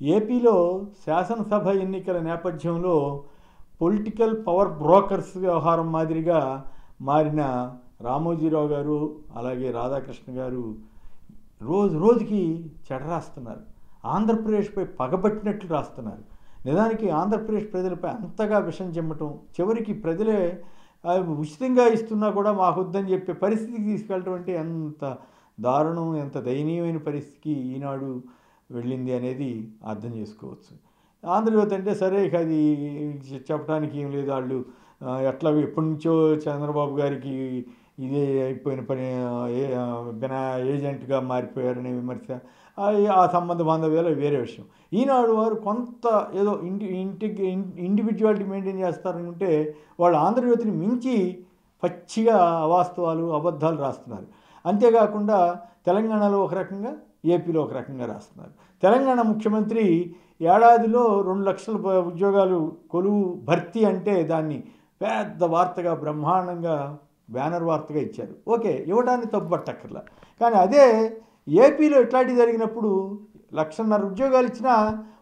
ఏపీలో శాసనసభ ఎన్నికల నేపథ్యంలో పొలిటికల్ పవర్ బ్రోకర్స్ వ్యవహారం మాదిరిగా మారిన రామోజీరావు గారు అలాగే రాధాకృష్ణ గారు రోజు రోజుకి చెడ రాస్తున్నారు. ఆంధ్రప్రదేశ్పై పగబట్టినట్లు రాస్తున్నారు. నిజానికి ఆంధ్రప్రదేశ్ ప్రజలపై అంతగా విషం చెమ్మటం చివరికి ప్రజలే ఉచితంగా ఇస్తున్నా కూడా మా వద్దని చెప్పే పరిస్థితికి తీసుకెళ్ళటం అంటే ఎంత దారుణం ఎంత దయనీయమైన పరిస్థితికి ఈనాడు వెళ్ళింది అనేది అర్థం చేసుకోవచ్చు. ఆంధ్రజ్యోతి అంటే సరే ఇక అది చెప్పడానికి ఏం లేదు. వాళ్ళు ఎట్లా ఎప్పటి నుంచో చంద్రబాబు గారికి ఇదే అయిపోయిన పని బినా ఏజెంట్గా మారిపోయారనే విమర్శ ఆ, ఆ సంబంధ బాంధవ్యాలు వేరే విషయం. ఈనాడు వారు కొంత ఏదో ఇంటి ఇంటికి ఇండివిజువాలిటీ మెయింటైన్ చేస్తారనుకుంటే వాళ్ళు ఆంధ్రజ్యోతిని మించి పచ్చిగా అవాస్తవాలు అబద్ధాలు రాస్తున్నారు. అంతేకాకుండా తెలంగాణలో ఒక రకంగా ఏపీలో ఒక రకంగా రాస్తున్నారు. తెలంగాణ ముఖ్యమంత్రి ఏడాదిలో రెండు లక్షల ఉద్యోగాలు కొలువు భర్తీ అంటే దాన్ని పెద్ద వార్తగా బ్రహ్మాండంగా బ్యానర్ వార్తగా ఇచ్చారు. ఓకే ఇవ్వడాన్ని తప్పుపట్టక్కర్లా కానీ అదే ఏపీలో ఇట్లాంటివి జరిగినప్పుడు లక్షన్నర ఉద్యోగాలు ఇచ్చినా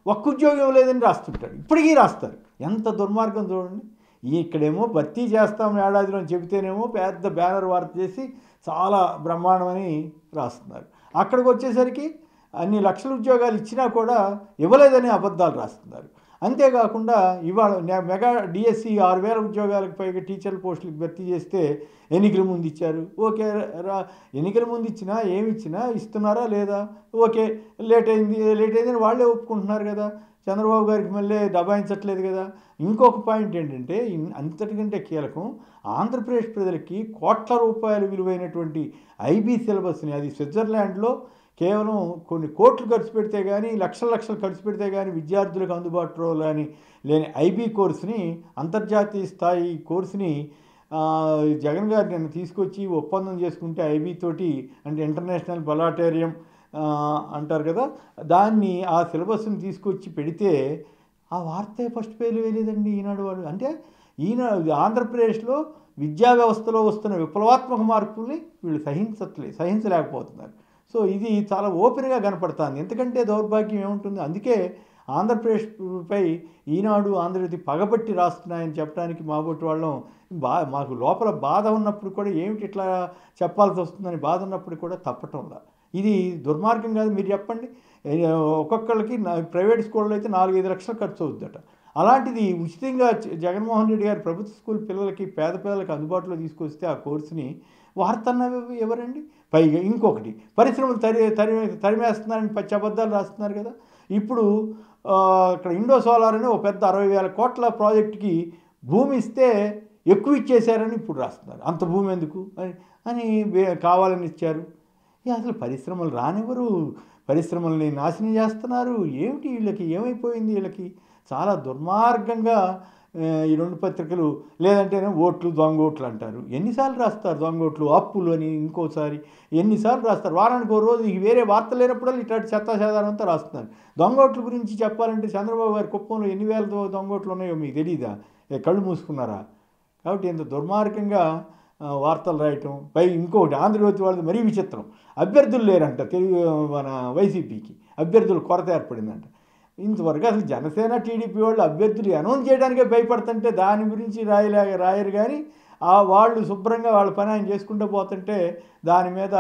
ఒక్క ఉద్యోగం లేదని రాస్తుంటాడు ఇప్పటికీ రాస్తారు. ఎంత దుర్మార్గం చూడండి. ఇక్కడేమో భర్తీ చేస్తాం ఏడాదిలో చెబితేనేమో పెద్ద బ్యానర్ వార్త చేసి చాలా బ్రహ్మాండమని రాస్తున్నారు. అక్కడికి వచ్చేసరికి అన్ని లక్షల ఉద్యోగాలు ఇచ్చినా కూడా ఇవ్వలేదని అబద్ధాలు రాస్తున్నారు. అంతేకాకుండా ఇవాళ మెగా డిఎస్సి ఆరు వేల ఉద్యోగాలకు పైగా టీచర్ల పోస్టులకు భర్తీ చేస్తే ఎన్నికల ముందు ఇచ్చారు. ఓకే రా ఎన్నికల ముందు ఇచ్చినా ఏమి ఇచ్చినా ఇస్తున్నారా లేదా? ఓకే లేట్ అయింది లేట్ అయిందని వాళ్ళే ఒప్పుకుంటున్నారు కదా. చంద్రబాబు గారికి మళ్ళీ దబాయించట్లేదు కదా. ఇంకొక పాయింట్ ఏంటంటే అంతటికంటే కీలకం ఆంధ్రప్రదేశ్ ప్రజలకి కోట్ల రూపాయల విలువైనటువంటి ఐబీ సిలబస్ని అది స్విట్జర్లాండ్లో కేవలం కొన్ని కోట్లు ఖర్చు పెడితే కానీ లక్షల లక్షలు ఖర్చు పెడితే కానీ విద్యార్థులకు అందుబాటులో కానీ లేని ఐబీ కోర్సుని అంతర్జాతీయ స్థాయి కోర్సుని జగన్ గారు నిన్న తీసుకొచ్చి ఒప్పందం చేసుకుంటే ఐబీ తోటి అంటే ఇంటర్నేషనల్ బలాటేరియం అంటారు కదా దాన్ని ఆ సిలబస్ని తీసుకొచ్చి పెడితే ఆ వార్తే ఫస్ట్ పేరు వేయలేదండి ఈనాడు వాళ్ళు. అంటే ఈనాడు ఆంధ్రప్రదేశ్లో విద్యా వ్యవస్థలో వస్తున్న విప్లవాత్మక మార్పుల్ని వీళ్ళు సహించట్లే సహించలేకపోతున్నారు. సో ఇది చాలా ఓపెన్గా కనపడుతుంది. ఎందుకంటే దౌర్భాగ్యం ఏముంటుంది? అందుకే ఆంధ్రప్రదేశ్పై ఈనాడు ఆంధ్రజ్యోతి పగబట్టి రాస్తున్నాయని చెప్పడానికి మాబోటి వాళ్ళం. బా మాకు లోపల బాధ ఉన్నప్పుడు కూడా ఏమిటి ఇట్లా చెప్పాల్సి వస్తుందని బాధ ఉన్నప్పుడు కూడా తప్పటంలా ఇది దుర్మార్గం కాదు మీరు చెప్పండి. ఒక్కొక్కళ్ళకి నా- ప్రైవేట్ స్కూల్లో అయితే నాలుగైదు లక్షలు ఖర్చు అవుద్దట. అలాంటిది ఉచితంగా జగన్మోహన్ రెడ్డి గారు ప్రభుత్వ స్కూల్ పిల్లలకి పేద పిల్లలకి అందుబాటులో తీసుకొస్తే ఆ కోర్సుని వార్తన్న ఎవరండి? పైగా ఇంకొకటి పరిశ్రమలు తరి తరి తరిమేస్తున్నారని పచ్చి అబద్ధాలు రాస్తున్నారు కదా. ఇప్పుడు ఇక్కడ ఇండో సోలార్ అని ఒక పెద్ద అరవై వేల కోట్ల ప్రాజెక్టుకి భూమి ఇస్తే ఎక్కువ ఇచ్చేశారని ఇప్పుడు రాస్తున్నారు. అంత భూమి ఎందుకు? అని అని కావాలని ఇచ్చారు. అసలు పరిశ్రమలు రానివ్వరు. పరిశ్రమల్ని నాశనం చేస్తున్నారు. ఏమిటి వీళ్ళకి? ఏమైపోయింది వీళ్ళకి? చాలా దుర్మార్గంగా ఈ రెండు పత్రికలు లేదంటేనే ఓట్లు దొంగ ఓట్లు అంటారు. ఎన్నిసార్లు రాస్తారు దొంగ ఓట్లు అప్పులు అని ఇంకోసారి. ఎన్నిసార్లు రాస్తారు? వారానికి ఒక రోజు వేరే వార్త లేనప్పుడల్లా ఇట్లాంటి చెత్త అంతా రాస్తున్నారు. దొంగ ఓట్ల గురించి చెప్పాలంటే చంద్రబాబు గారి కుప్పంలో ఎన్ని వేల దొంగ ఓట్లు ఉన్నాయో మీకు తెలియదా కళ్ళు మూసుకున్నారా? కాబట్టి ఇంత దుర్మార్గంగా వార్తలు రాయటం. పై ఇంకొకటి ఆంధ్రజ్యోతి వాళ్ళది మరీ విచిత్రం. అభ్యర్థులు లేరంట తెలుగు మన వైసీపీకి. అభ్యర్థుల కొరత ఏర్పడిందంట. ఇంతవరకు అసలు జనసేన టీడీపీ వాళ్ళు అభ్యర్థులు అనౌన్స్ చేయడానికే భయపడుతుంటే దాని గురించి రాయలే రాయరు కానీ ఆ వాళ్ళు శుభ్రంగా వాళ్ళ పని ఆయన చేసుకుంటూ పోతుంటే దాని మీద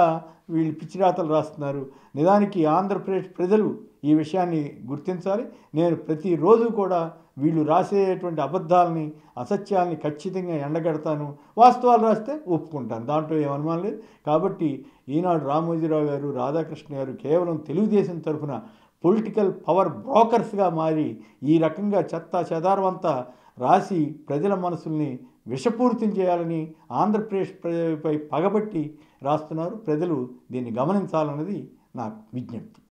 వీళ్ళు పిచ్చిరాతలు రాస్తున్నారు. నిజానికి ఆంధ్రప్రదేశ్ ప్రజలు ఈ విషయాన్ని గుర్తించాలి. నేను ప్రతిరోజు కూడా వీళ్ళు రాసేటువంటి అబద్ధాలని అసత్యాల్ని ఖచ్చితంగా ఎండగడతాను. వాస్తవాలు రాస్తే ఒప్పుకుంటాను. దాంట్లో ఏమనుమానం లేదు. కాబట్టి ఈనాడు రామోజీరావు గారు రాధాకృష్ణ గారు కేవలం తెలుగుదేశం తరఫున పొలిటికల్ పవర్ బ్రోకర్స్గా మారి ఈ రకంగా చెత్త చెదారమంతా రాసి ప్రజల మనసుల్ని విషపూరితం చేయాలని ఆంధ్రప్రదేశ్ ప్రజలపై పగబట్టి రాస్తున్నారు. ప్రజలు దీన్ని గమనించాలన్నది నా విజ్ఞప్తి.